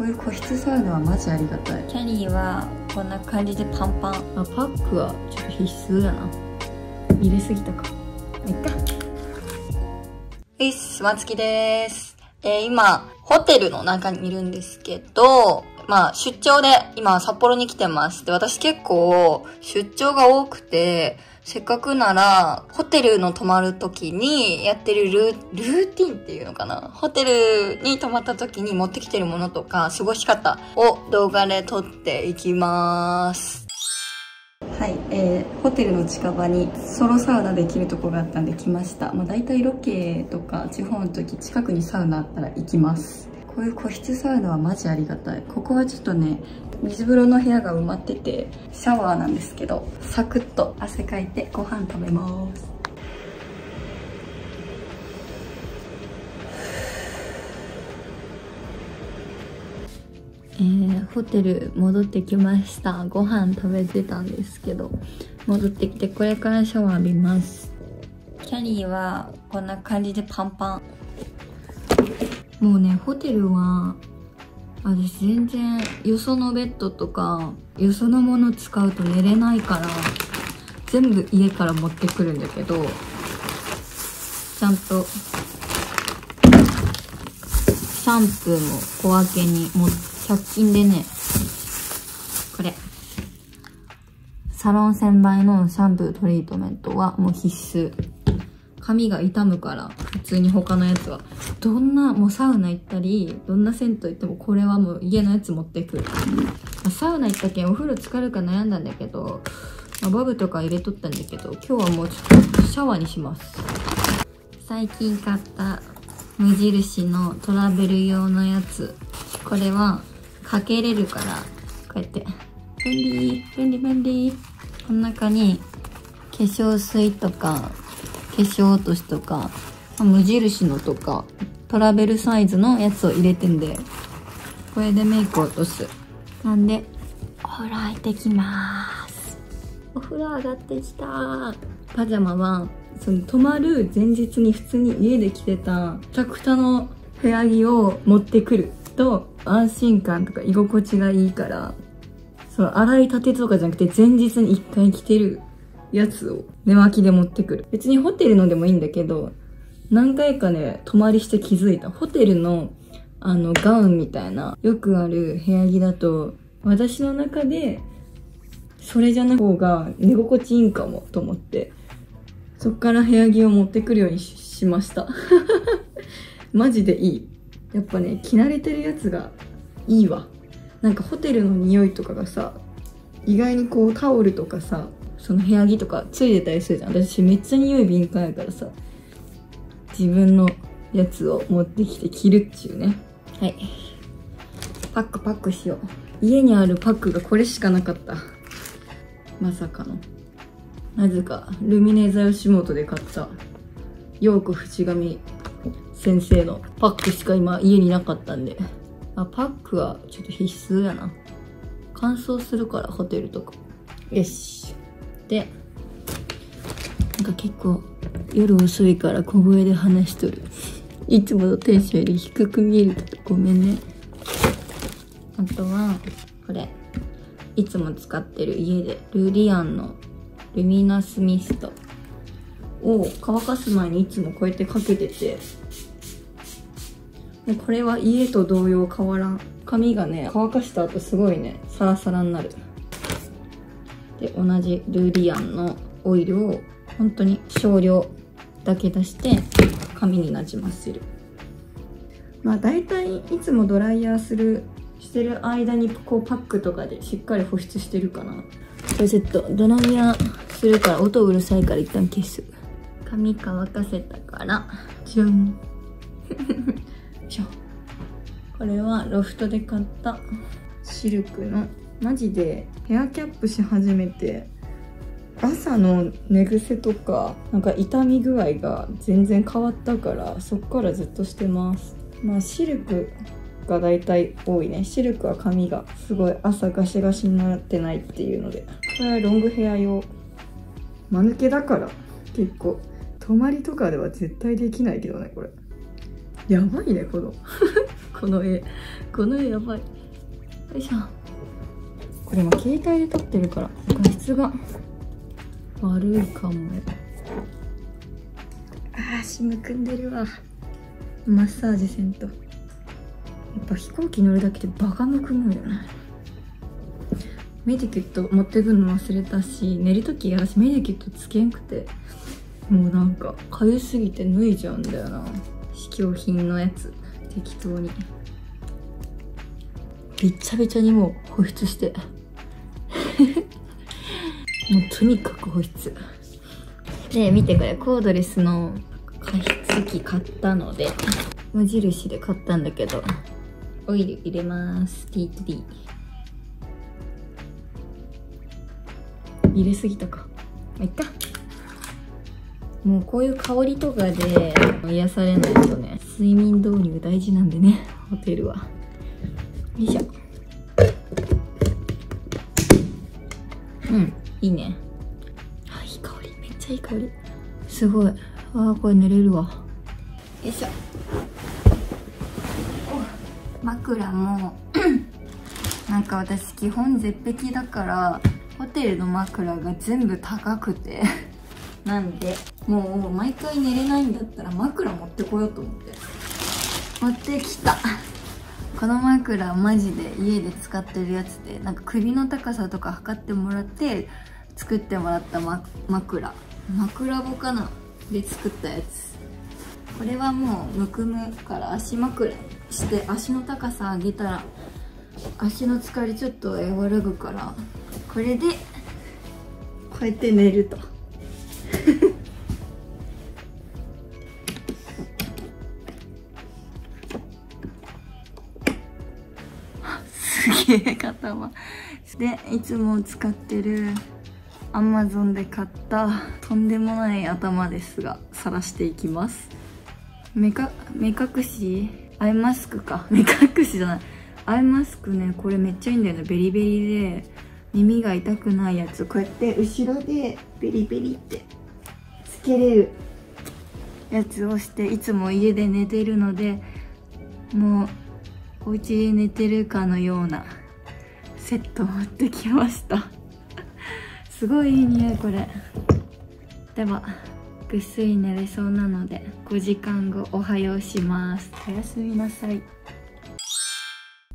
こういう個室サウナはマジありがたい。キャリーはこんな感じでパンパン。あパックはちょっと必須だな。入れすぎたか。いっかはい、すまつきです。えー、今、ホテルの中にいるんですけど、まあ、出張で今札幌に来てます。で、私結構出張が多くて、せっかくなら、ホテルの泊まる時にやってるルーティンっていうのかな？ホテルに泊まった時に持ってきてるものとか、過ごし方を動画で撮っていきます。はい、えー、ホテルの近場にソロサウナできるとこがあったんで来ました。まあ、大体ロケとか地方の時近くにサウナあったら行きます。こういう個室サウナはマジありがたい。ここはちょっとね、水風呂の部屋が埋まってて、シャワーなんですけど、サクッと汗かいてご飯食べます。えー、ホテル戻ってきましたご飯食べてたんですけど戻ってきてこれからシャワー浴びますキャリーはこんな感じでパンパンもうねホテルは私全然よそのベッドとかよそのもの使うと寝れないから全部家から持ってくるんだけどちゃんとシャンプーも小分けに持って100均でね、これ。サロン1000倍のシャンプートリートメントはもう必須。髪が傷むから、普通に他のやつは。どんな、もうサウナ行ったり、どんな銭湯行ってもこれはもう家のやつ持ってくる。サウナ行ったけんお風呂浸かるか悩んだんだけど、まあ、バブとか入れとったんだけど、今日はもうちょっとシャワーにします。最近買った無印のトラベル用のやつ。これはかけれるから、こうやって。便利、便利、便利。この中に、化粧水とか、化粧落としとか、無印のとか、トラベルサイズのやつを入れてんで、これでメイク落とす。なんで、お風呂入ってきまーす。お風呂上がってきたパジャマは、その泊まる前日に普通に家で着てた、くたくたの部屋着を持ってくると、安心感とか居心地がいいから、その洗いたてとかじゃなくて前日に一回着てるやつを寝巻きで持ってくる。別にホテルのでもいいんだけど、何回かね、泊まりして気づいた。ホテルのあのガウンみたいな、よくある部屋着だと、私の中で、それじゃな方が寝心地いいんかもと思って、そっから部屋着を持ってくるようにしました。マジでいい。やっぱね着慣れてるやつがいいわなんかホテルの匂いとかがさ意外にこうタオルとかさその部屋着とかついてたりするじゃん私めっちゃ匂い敏感やからさ自分のやつを持ってきて着るっちゅうねはいパックパックしよう家にあるパックがこれしかなかったまさかのなぜかルミネーザ吉本で買った陽子淵上先生のパックしか今家になかったんで。あ、パックはちょっと必須やな。乾燥するから、ホテルとか。よし。で、なんか結構夜遅いから小声で話しとる。いつものテンションより低く見えるけどごめんね。あとは、これ。いつも使ってる家で、ルリアンのルミナスミストを乾かす前にいつもこうやってかけてて、でこれは家と同様変わらん髪がね乾かした後すごいねサラサラになるで同じルーリアンのオイルを本当に少量だけ出して髪になじませる。まあ大体いつもドライヤーするしてる間にこうパックとかでしっかり保湿してるかな。これちょっとドライヤーするから音うるさいから一旦消す。髪乾かせたから。じゃんこれはロフトで買ったシルクのマジでヘアキャップし始めて朝の寝癖とかなんか痛み具合が全然変わったからそっからずっとしてます。まあシルクが大体多いね。シルクは髪がすごい朝ガシガシになってないっていうので。これはロングヘア用。間抜けだから結構。泊まりとかでは絶対できないけどねこれ。やばいねこの。この絵。この絵やばい。よいしょ。これ今携帯で撮ってるから画質が悪いかも。あー足むくんでるわ。マッサージせんと。やっぱ飛行機乗るだけでバカむくむよね。メディキュット持ってくの忘れたし寝る時私メディキュットつけんくてもうなんかかゆすぎて脱いじゃうんだよな。試供品のやつ。適当に。びっちゃびちゃにもう保湿して。もうとにかく保湿。で見てこれ。コードレスの加湿器買ったので無印で買ったんだけどオイル入れます。T2D 入れすぎたか。まいっか。もうこういう香りとかで癒されないとね睡眠導入大事なんでねホテルは。よいしょ。うん。いいね。あいい香り。めっちゃいい香り。すごい。あーこれ寝れるわ。よいしょ。枕も なんか私基本絶壁だからホテルの枕が全部高くて。なんで？もう毎回寝れないんだったら枕持ってこようと思って。持ってきたこの枕マジで家で使ってるやつでなんか首の高さとか測ってもらって作ってもらった、枕。枕棒かなで作ったやつ。これはもうむくむから足枕して足の高さ上げたら足の疲れちょっと和らぐからこれでこうやって寝ると。でいつも使ってるアマゾンで買ったとんでもない頭ですが晒していきます。目か目隠し？アイマスクか。目隠しじゃない。アイマスクねこれめっちゃいいんだよね。ベリベリで耳が痛くないやつ。こうやって後ろでベリベリってつけれるやつをしていつも家で寝てるのでもうお家で寝てるかのようなセットを持ってきました。すごいいい匂いこれ。ではぐっすり寝れそうなので5時間後おはようします。おやすみなさい。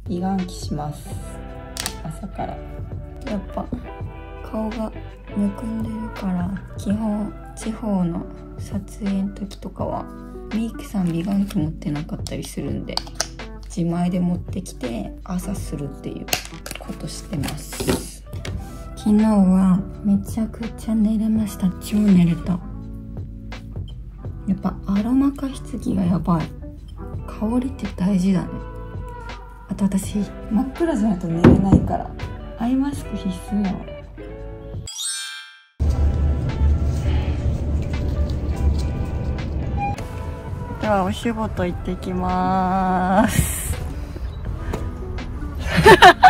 胃がん期します。朝から。やっぱ顔がむくんでるから基本地方の撮影の時とかはメイクさん美顔器持ってなかったりするんで自前で持ってきて朝するっていうことしてます。昨日はめちゃくちゃ寝れました。超寝れた。やっぱアロマ加湿器がやばい。香りって大事だね。あと私真っ暗じゃないと寝れないから。アイマスク必須やわ。ではお仕事行ってきます。